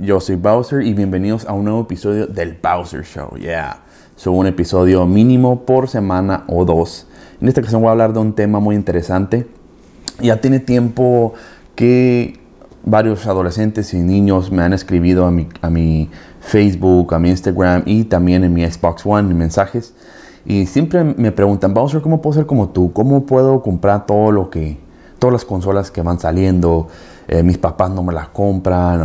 yo soy Bowser y bienvenidos a un nuevo episodio del Bowser Show. Yeah, subo un episodio mínimo por semana o dos. En esta ocasión voy a hablar de un tema muy interesante. Ya tiene tiempo que varios adolescentes y niños me han escrito a mi, a mi Facebook, a mi Instagram y también en mi Xbox One, en mensajes. Y siempre me preguntan, Bowser, ¿cómo puedo ser como tú? ¿Cómo puedo comprar todo lo que, todas las consolas que van saliendo? Eh, mis papás no me las compran,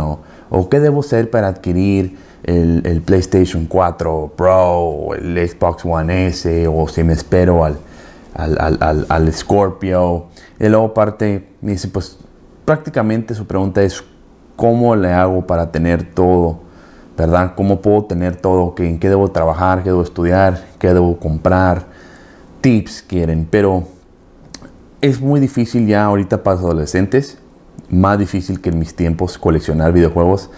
qué debo hacer para adquirir el, PlayStation 4 Pro, o el Xbox One S, o si me espero al, al, Scorpio. Y luego parte, me dice, pues prácticamente su pregunta es, ¿cómo le hago para tener todo? ¿Verdad? ¿Cómo puedo tener todo? ¿En qué debo trabajar? ¿Qué debo estudiar? ¿Qué debo comprar? Tips quieren, pero es muy difícil ya ahorita para los adolescentes más difícil que en mis tiempos coleccionar videojuegos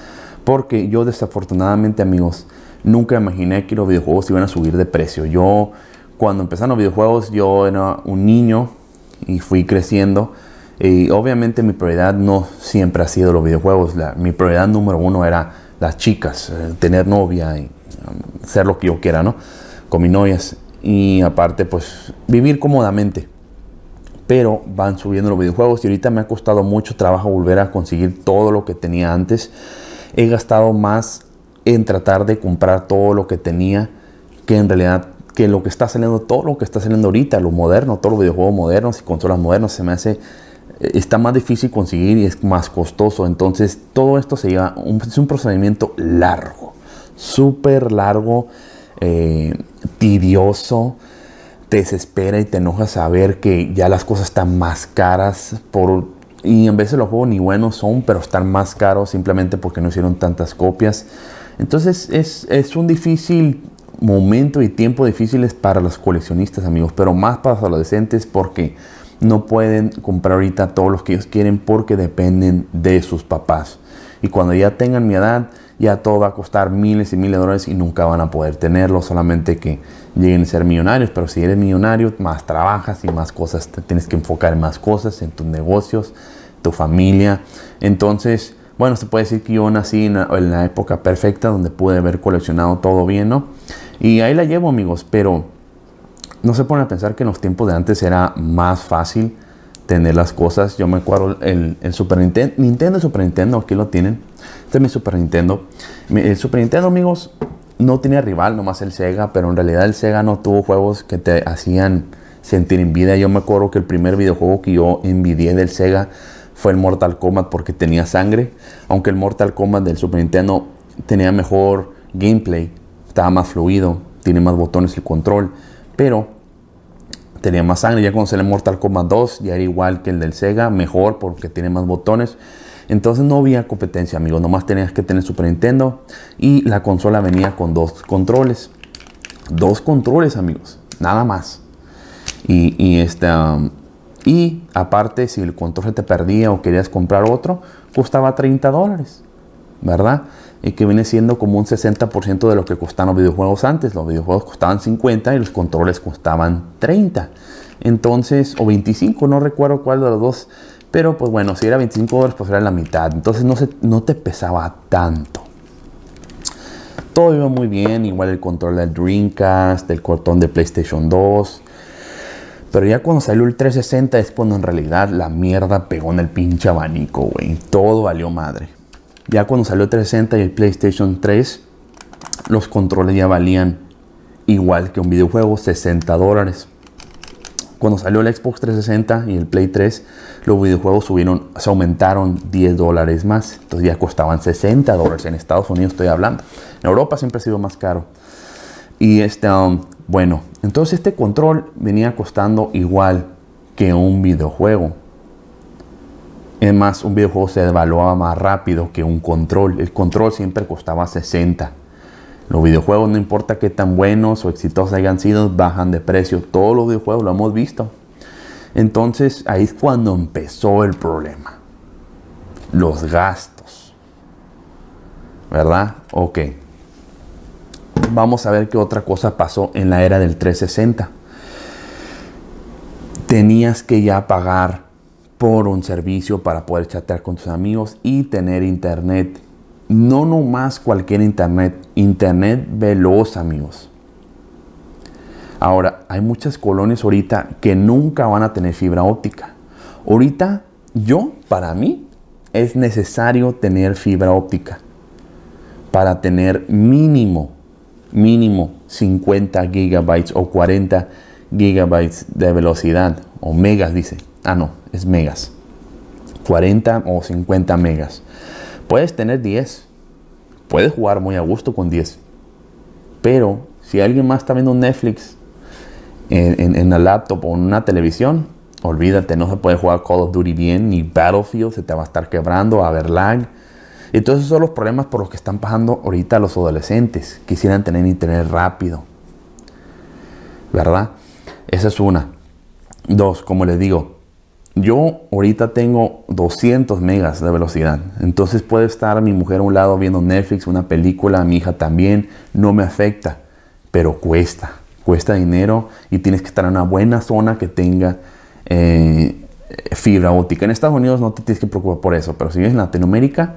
porque yo desafortunadamente amigos nunca imaginé que los videojuegos iban a subir de precio. Yo cuando empezaron los videojuegos yo era un niño y fui creciendo y obviamente mi prioridad no siempre ha sido los videojuegos. mi prioridad número uno era las chicas, eh, tener novia y um, hacer lo que yo quiera, ¿no? Con mis novias y aparte pues vivir cómodamente pero van subiendo los videojuegos y ahorita me ha costado mucho trabajo volver a conseguir todo lo que tenía antes. He gastado más en tratar de comprar todo lo que tenía que en realidad que lo que está saliendo, todo lo que está saliendo ahorita, lo moderno, todos los videojuegos modernos y consolas modernas, se me hace, eh, está más difícil conseguir y es más costoso. Entonces todo esto se lleva, un, es un procedimiento largo, súper largo, eh, tedioso desespera y te enoja saber que ya las cosas están más caras por y en veces los juegos ni buenos son, pero están más caros simplemente porque no hicieron tantas copias. Entonces es, es un difícil momento y tiempo difíciles para los coleccionistas, amigos, pero más para los adolescentes porque no pueden comprar ahorita todos los que ellos quieren porque dependen de sus papás. Y cuando ya tengan mi edad, ya todo va a costar miles y miles de dólares y nunca van a poder tenerlo, solamente que lleguen a ser millonarios. Pero si eres millonario, más trabajas y más cosas, te tienes que enfocar en más cosas, en tus negocios, tu familia. Entonces, bueno, se puede decir que yo nací en la, época perfecta donde pude haber coleccionado todo bien, ¿no? Y ahí la llevo, amigos, pero no se pone a pensar que en los tiempos de antes era más fácil tener las cosas. Yo me acuerdo el, el Super Nintendo, Nintendo Super Nintendo, aquí lo tienen. Este es mi Super Nintendo. El Super Nintendo, amigos, no tenía rival, nomás el Sega, pero en realidad el Sega no tuvo juegos que te hacían sentir envidia. Yo me acuerdo que el primer videojuego que yo envidié del Sega fue el Mortal Kombat porque tenía sangre, aunque el Mortal Kombat del Super Nintendo tenía mejor gameplay, estaba más fluido, tiene más botones el control, pero tenía más sangre. Ya cuando sale Mortal Kombat 2, ya era igual que el del Sega, mejor porque tiene más botones. Entonces no había competencia, amigos. Nomás tenías que tener Super Nintendo y la consola venía con dos controles. Dos controles, amigos. Nada más. Y, este, um, y aparte, si el control se te perdía o querías comprar otro, costaba 30 dólares. ¿Verdad? Y que viene siendo como un 60% de lo que costaban los videojuegos antes. Los videojuegos costaban 50 y los controles costaban 30. Entonces, o 25, no recuerdo cuál de los dos pero pues bueno, si era 25 dólares, pues era la mitad. Entonces no, se, no te pesaba tanto. Todo iba muy bien, igual el control del Dreamcast, del cortón de PlayStation 2. Pero ya cuando salió el 360 es cuando en realidad la mierda pegó en el pinche abanico, güey. Todo valió madre. Ya cuando salió el 360 y el PlayStation 3, los controles ya valían igual que un videojuego, 60 dólares. Cuando salió el Xbox 360 y el Play 3, los videojuegos subieron, se aumentaron 10 dólares más. Entonces ya costaban 60 dólares. En Estados Unidos estoy hablando. En Europa siempre ha sido más caro. Y este, um, bueno, entonces este control venía costando igual que un videojuego. Es un videojuego se evaluaba más rápido que un control. El control siempre costaba 60. Los videojuegos, no importa qué tan buenos o exitosos hayan sido, bajan de precio. Todos los videojuegos lo hemos visto. Entonces ahí es cuando empezó el problema. Los gastos. ¿Verdad? Ok. Vamos a ver qué otra cosa pasó en la era del 360. Tenías que ya pagar por un servicio para poder chatear con tus amigos y tener internet No nomás cualquier internet, internet veloz, amigos. Ahora, hay muchas colonias ahorita que nunca van a tener fibra óptica. Ahorita, yo, para mí, es necesario tener fibra óptica para tener mínimo, mínimo 50 gigabytes o 40 gigabytes de velocidad, o megas dice. Ah, no, es megas. 40 o 50 megas. Puedes tener 10. Puedes jugar muy a gusto con 10. Pero si alguien más está viendo Netflix en, en, la laptop o en una televisión, olvídate, no se puede jugar Call of Duty bien, ni Battlefield, se te va a estar quebrando, a haber lag. Entonces, esos son los problemas por los que están pasando ahorita los adolescentes. Quisieran tener internet rápido. ¿Verdad? Esa es una. Dos, como les digo, yo ahorita tengo 200 megas de velocidad. Entonces puede estar mi mujer a un lado viendo Netflix, una película, mi hija también. No me afecta, pero cuesta. Cuesta dinero y tienes que estar en una buena zona que tenga eh, fibra óptica. En Estados Unidos no te tienes que preocupar por eso, pero si vives en Latinoamérica,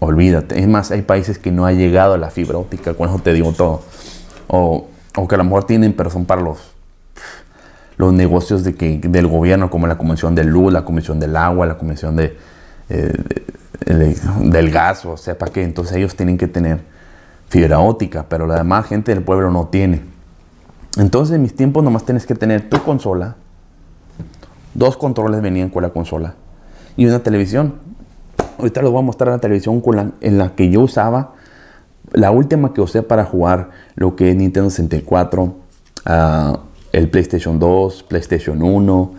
olvídate. Es más, hay países que no ha llegado a la fibra óptica, eso te digo todo. O, que a lo mejor tienen, pero son para los, los negocios de que, del gobierno, como la Comisión de Luz, la Comisión del Agua, la Comisión de, eh, del Gas, o sea, para qué. Entonces ellos tienen que tener fibra óptica, pero la demás gente del pueblo no tiene. Entonces en mis tiempos nomás tienes que tener tu consola, dos controles venían con la consola y una televisión Ahorita les voy a mostrar la televisión en la que yo usaba. La última que usé para jugar lo que es Nintendo 64, ah, el PlayStation 2, PlayStation 1.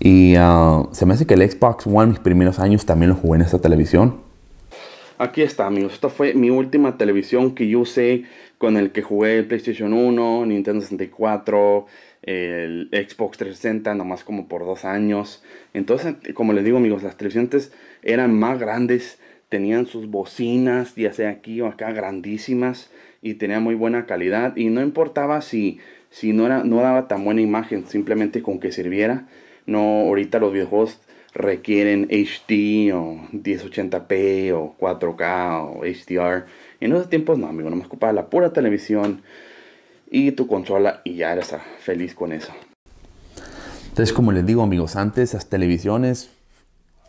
Y ah, se me hace que el Xbox One, mis primeros años, también lo jugué en esta televisión. Aquí está, amigos. Esta fue mi última televisión que yo usé con el que jugué el PlayStation 1, Nintendo 64, el Xbox 360, nomás como por dos años. Entonces, como les digo, amigos, las televisiones eran más grandes, tenían sus bocinas, ya sea aquí o acá, grandísimas y tenía muy buena calidad. Y no importaba si, si no, era, no daba tan buena imagen, simplemente con que sirviera. No, ahorita los videojuegos requieren HD o 1080p o 4K o HDR. En esos tiempos no, amigo, no me ocupaba la pura televisión y tu consola y ya eres feliz con eso. Entonces, como les digo, amigos, antes las televisiones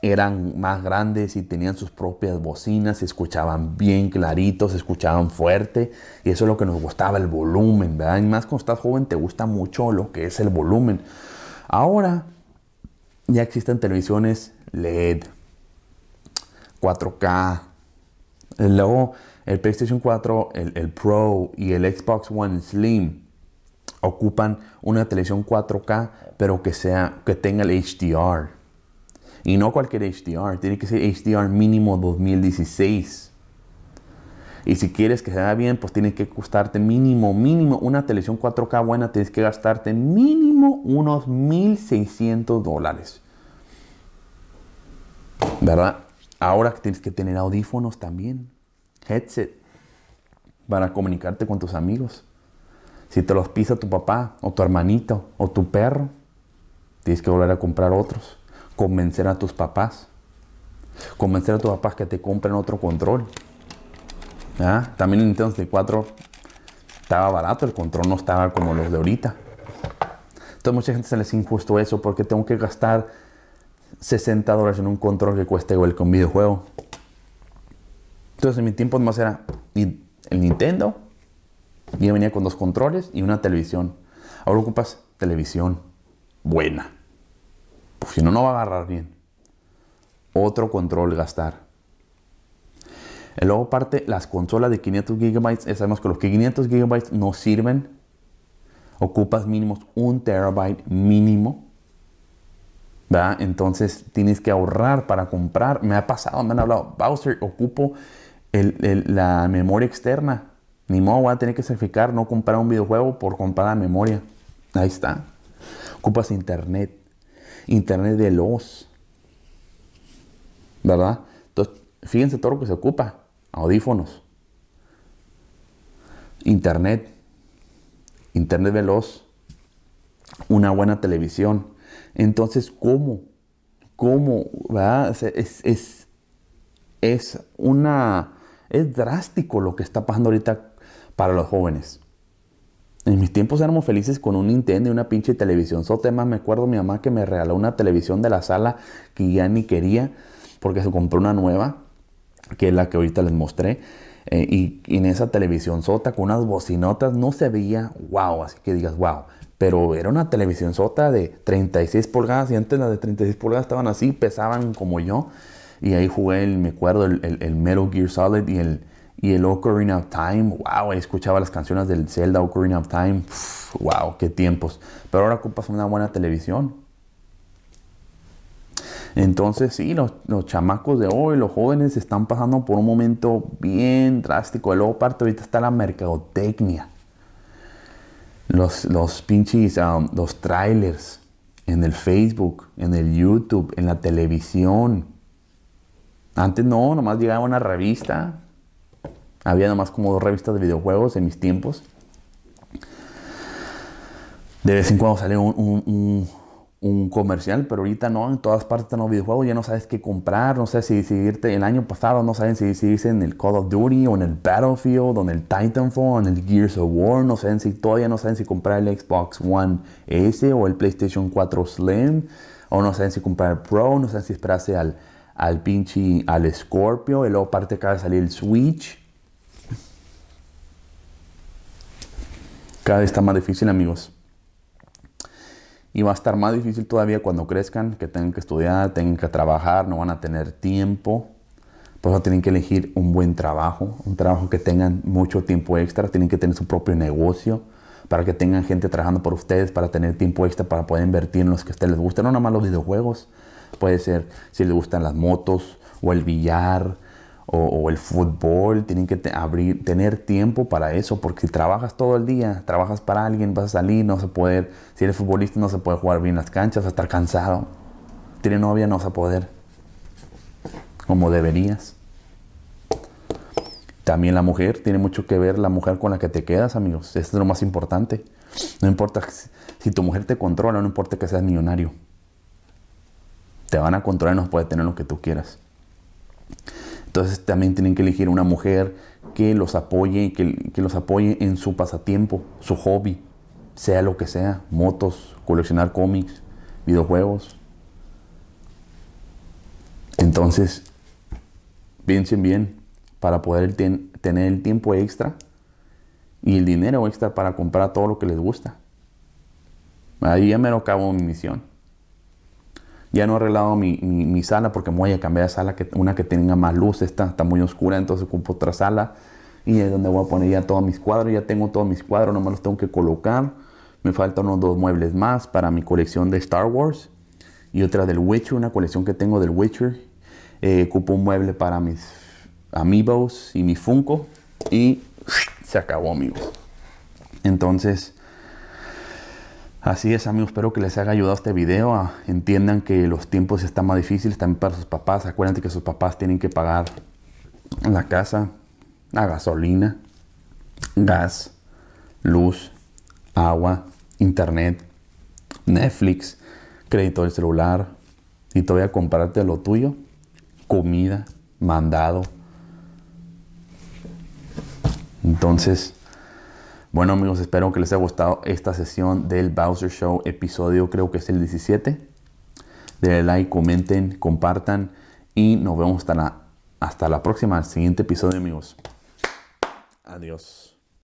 eran más grandes y tenían sus propias bocinas, se escuchaban bien claritos, se escuchaban fuerte y eso es lo que nos gustaba, el volumen, ¿verdad? Más cuando estás joven te gusta mucho lo que es el volumen. Ahora ya existen televisiones LED, 4K, luego el PlayStation 4, el, el Pro y el Xbox One Slim ocupan una televisión 4K, pero que, sea, que tenga el HDR. Y no cualquier HDR, tiene que ser HDR mínimo 2016. Y si quieres que se vea bien, pues tiene que costarte mínimo, mínimo, una televisión 4K buena, tienes que gastarte mínimo unos 1.600 dólares. ¿Verdad? Ahora tienes que tener audífonos también, headset, para comunicarte con tus amigos. Si te los pisa tu papá, o tu hermanito, o tu perro, tienes que volver a comprar otros convencer a tus papás. Convencer a tus papás que te compren otro control. También en Nintendo 64 estaba barato, el control no estaba como los de ahorita. Entonces mucha gente se les injusto eso porque tengo que gastar 60 dólares en un control que cueste igual que un videojuego. Entonces en mi tiempo más era el Nintendo y venía con dos controles y una televisión. Ahora ocupas televisión buena si no, no va a agarrar bien. Otro control gastar. Y luego parte las consolas de 500 GB. Sabemos que los 500 GB no sirven. Ocupas mínimos un terabyte mínimo. ¿verdad? Entonces tienes que ahorrar para comprar. Me ha pasado, me han hablado, Bowser, ocupo la memoria externa. Ni modo, voy a tener que sacrificar, no comprar un videojuego por comprar la memoria. Ahí está. Ocupas internet internet de los. ¿Verdad? Entonces, fíjense todo lo que se ocupa. Audífonos. Internet. Internet veloz. Una buena televisión. Entonces, ¿cómo? ¿Cómo? ¿Verdad? Es, es, es una... es drástico lo que está pasando ahorita para los jóvenes. En mis tiempos éramos felices con un Nintendo y una pinche televisión. Sotema, me acuerdo mi mamá que me regaló una televisión de la sala que ya ni quería porque se compró una nueva, que es la que ahorita les mostré. Eh, y, en esa televisión sota con unas bocinotas no se veía wow, así que digas wow. Pero era una televisión sota de 36 pulgadas y antes las de 36 pulgadas estaban así, pesaban como yo. Y ahí jugué, el, me acuerdo, el, el, Metal Gear Solid y el, y el Ocarina of Time. Wow, escuchaba las canciones del Zelda Ocarina of Time. wow, qué tiempos. Pero ahora ocupas una buena televisión. Entonces, sí, los, chamacos de hoy, los jóvenes, están pasando por un momento bien drástico. Luego, parte ahorita está la mercadotecnia. Los, los pinches, um, los trailers en el Facebook, en el YouTube, en la televisión. Antes no, nomás llegaba una revista. Había nomás como dos revistas de videojuegos en mis tiempos. De vez en cuando sale un comercial, pero ahorita no, en todas partes están los videojuegos, ya no sabes qué comprar, no sé si decidirte, el año pasado no saben si decidirse en el Call of Duty o en el Battlefield o en el Titanfall o en el Gears of War, no saben si todavía no saben si comprar el Xbox One S o el PlayStation 4 Slim, o no saben si comprar el Pro, no saben si esperarse al, al pinche, al Scorpio, y luego parte acaba de salir el Switch. Cada vez está más difícil amigos. Y va a estar más difícil todavía cuando crezcan, que tengan que estudiar, tengan que trabajar, no van a tener tiempo. Por eso tienen que elegir un buen trabajo, un trabajo que tengan mucho tiempo extra, tienen que tener su propio negocio para que tengan gente trabajando por ustedes, para tener tiempo extra, para poder invertir en los que a ustedes les gustan, no nada más los videojuegos. Puede ser si les gustan las motos o el billar o, el fútbol, tienen que abrir, tener tiempo para eso, porque trabajas todo el día, trabajas para alguien, vas a salir, no se puede, si eres futbolista no se puede jugar bien las canchas, vas a estar cansado. Tiene novia, no vas a poder, como deberías. También la mujer, tiene mucho que ver la mujer con la que te quedas, amigos. Eso es lo más importante. No importa si tu mujer te controla, no importa que seas millonario. Te van a controlar y no puede tener lo que tú quieras. Entonces también tienen que elegir una mujer que los apoye, que, que los apoye en su pasatiempo, su hobby, sea lo que sea, motos, coleccionar cómics, videojuegos. Entonces, piensen bien para poder tener el tiempo extra y el dinero extra para comprar todo lo que les gusta. Ahí ya me lo acabo mi misión. Ya no he arreglado mi, sala porque me voy a cambiar de sala, que, una que tenga más luz. Esta está muy oscura, entonces ocupo otra sala. Y es donde voy a poner ya todos mis cuadros. Ya tengo todos mis cuadros, nomás los tengo que colocar. Me faltan unos dos muebles más para mi colección de Star Wars. Y otra del Witcher, una colección que tengo del Witcher. Eh, ocupo un mueble para mis amigos y mi Funko. Y se acabó, amigos. Entonces, Así es amigos, espero que les haya ayudado este video. Entiendan que los tiempos están más difíciles también para sus papás. Acuérdense que sus papás tienen que pagar la casa, la gasolina, gas, luz, agua, internet, Netflix, crédito del celular y todavía comprarte lo tuyo, comida, mandado. Entonces, bueno amigos, espero que les haya gustado esta sesión del Bowser Show, episodio creo que es el 17. Denle like, comenten, compartan y nos vemos hasta la, hasta la próxima, siguiente episodio amigos. Adiós.